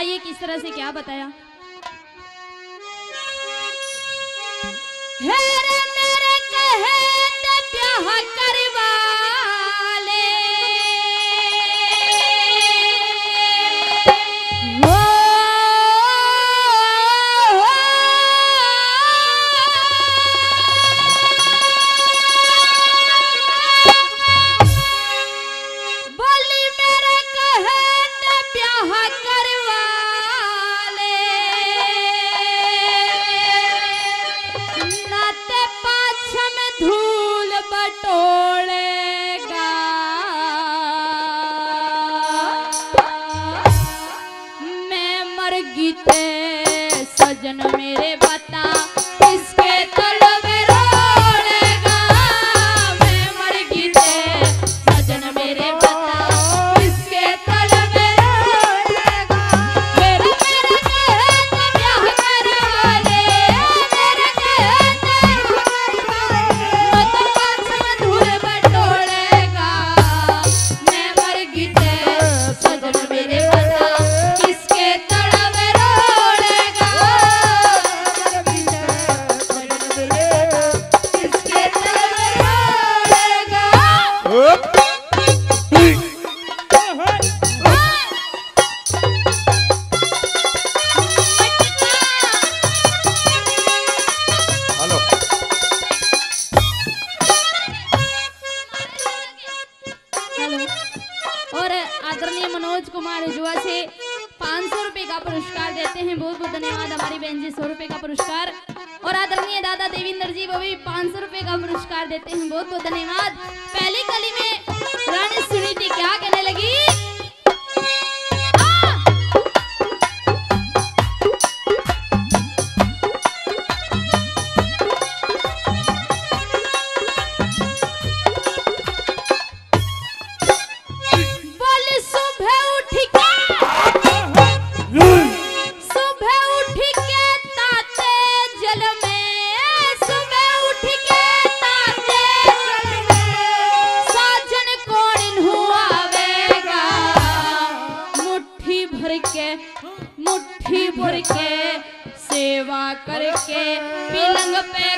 आइए किस तरह से क्या बताया? है हैं दादा देवेंद्र जी, वो भी पाँच सौ रुपए का पुरस्कार देते हैं। बहुत बहुत धन्यवाद। पहली कली में रानी सुनीति, क्या कहने के पलंग पे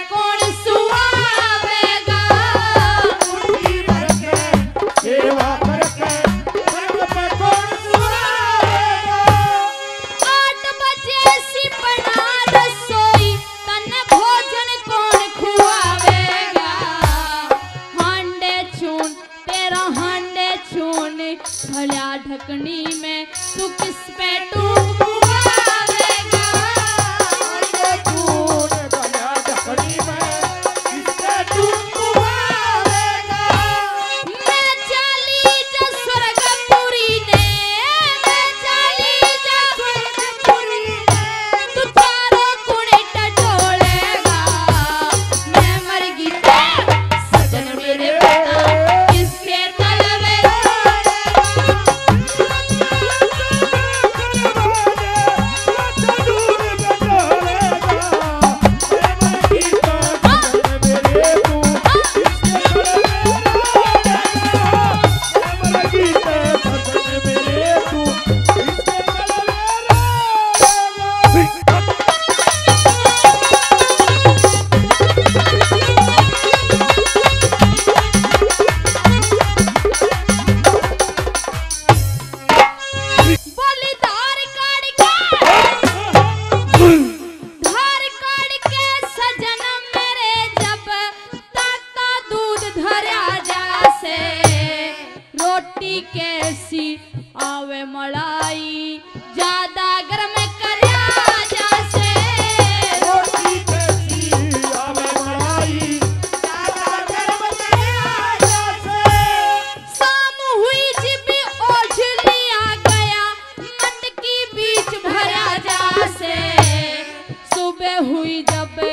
पे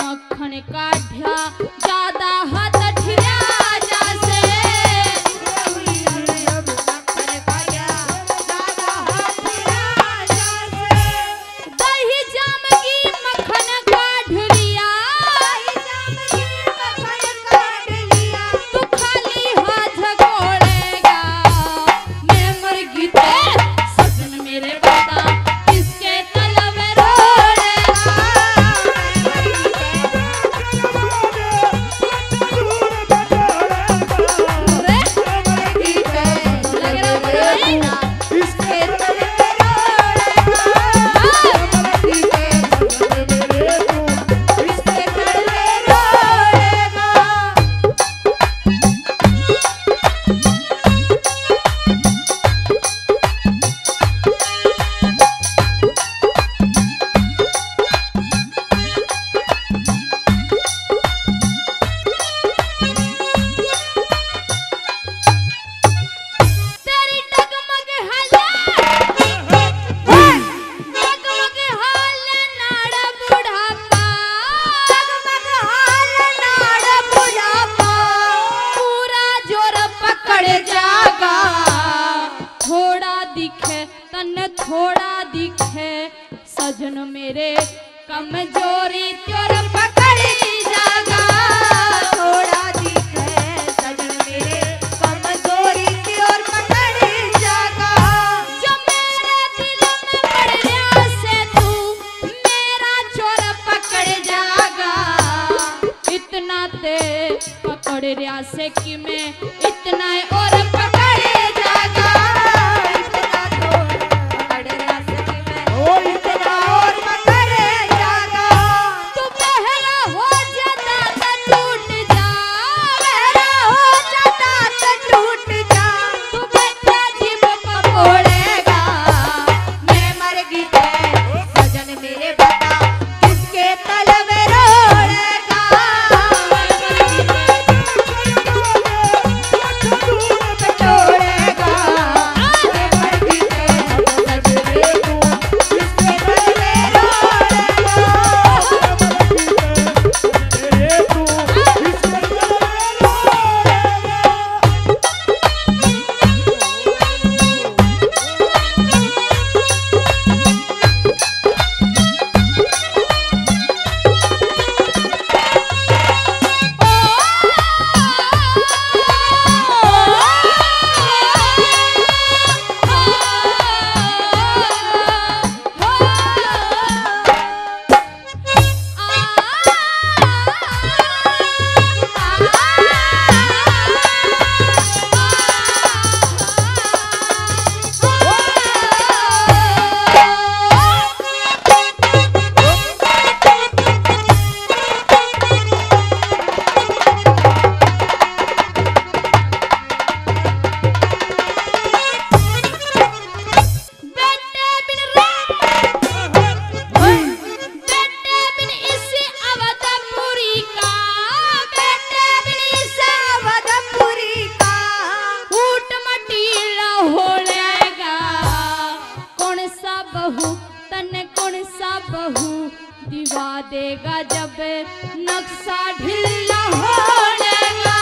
मक्खन का ढ्या दिखे, सजन मेरे कमज़ोरी त्योर पकड़ी जागा। थोड़ा दिखे, सजन मेरे कमज़ोरी पकड़ जागा। जो मेरे दिल में से तू मेरा चोर पकड़ जागा। इतना ते पकड़ रिया से कि मैं इतना और बहू तन कौन सा बहू। दिवा देगा जब नक्शा ढिल्ला होलेगा